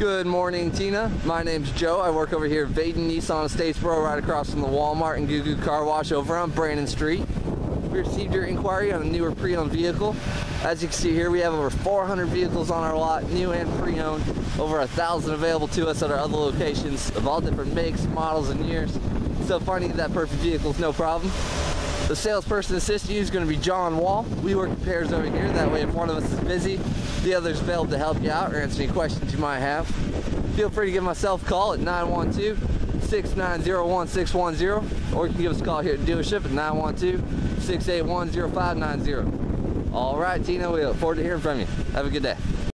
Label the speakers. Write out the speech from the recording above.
Speaker 1: Good morning, Tina. My name's Joe. I work over here at Vaden Nissan Statesboro, right across from the Walmart and Goo Goo Car Wash over on Brannen Street. We received your inquiry on a newer pre-owned vehicle. As you can see here, we have over 400 vehicles on our lot, new and pre-owned. Over a thousand available to us at our other locations of all different makes, models, and years. So finding that perfect vehicle is no problem. The salesperson assisting you is going to be John Wall. We work in pairs over here. That way, if one of us is busy, the other's available to help you out or answer any questions you might have. Feel free to give myself a call at 912 690 1610 or you can give us a call here at the dealership at 912 681 0590. All right, Tina, we look forward to hearing from you. Have a good day.